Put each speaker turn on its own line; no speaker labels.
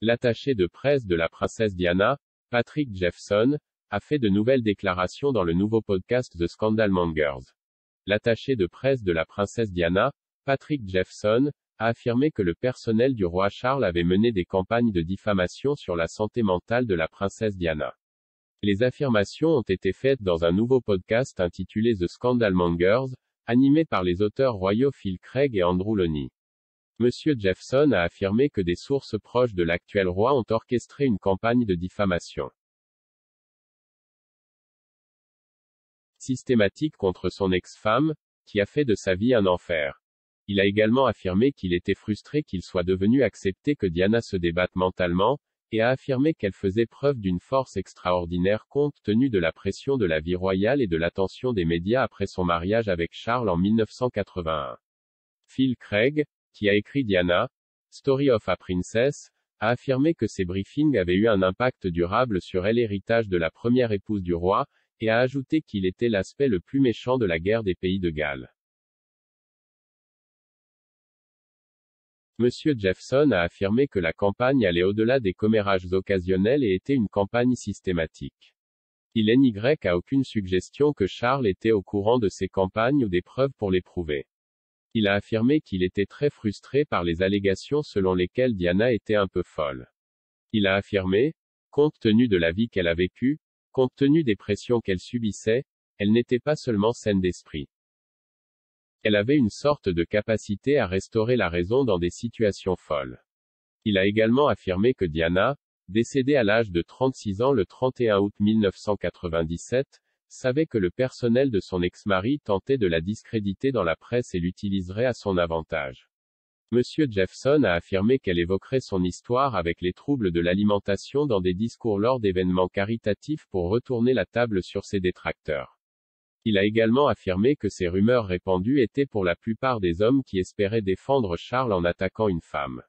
L'attaché de presse de la princesse Diana, Patrick Jeffson, a fait de nouvelles déclarations dans le nouveau podcast The Scandal Mongers. L'attaché de presse de la princesse Diana, Patrick Jeffson, a affirmé que le personnel du roi Charles avait mené des campagnes de diffamation sur la santé mentale de la princesse Diana. Les affirmations ont été faites dans un nouveau podcast intitulé The Scandal Mongers, animé par les auteurs royaux Phil Craig et Andrew Loney. Monsieur Jeffson a affirmé que des sources proches de l'actuel roi ont orchestré une campagne de diffamation systématique contre son ex-femme, qui a fait de sa vie un enfer. Il a également affirmé qu'il était frustré qu'il soit devenu accepté que Diana se débatte mentalement, et a affirmé qu'elle faisait preuve d'une force extraordinaire compte tenu de la pression de la vie royale et de l'attention des médias après son mariage avec Charles en 1981. Phil Craig, qui a écrit Diana, Story of a Princess, a affirmé que ces briefings avaient eu un impact durable sur elle de la première épouse du roi, et a ajouté qu'il était l'aspect le plus méchant de la guerre des pays de Galles. Monsieur Jeffson a affirmé que la campagne allait au-delà des commérages occasionnels et était une campagne systématique. Il n'y a aucune suggestion que Charles était au courant de ces campagnes ou des preuves pour les prouver. Il a affirmé qu'il était très frustré par les allégations selon lesquelles Diana était un peu folle. Il a affirmé, compte tenu de la vie qu'elle a vécue, compte tenu des pressions qu'elle subissait, elle n'était pas seulement saine d'esprit. Elle avait une sorte de capacité à restaurer la raison dans des situations folles. Il a également affirmé que Diana, décédée à l'âge de 36 ans le 31 août 1997, savait que le personnel de son ex-mari tentait de la discréditer dans la presse et l'utiliserait à son avantage. Monsieur Jeffson a affirmé qu'elle évoquerait son histoire avec les troubles de l'alimentation dans des discours lors d'événements caritatifs pour retourner la table sur ses détracteurs. Il a également affirmé que ces rumeurs répandues étaient pour la plupart des hommes qui espéraient défendre Charles en attaquant une femme.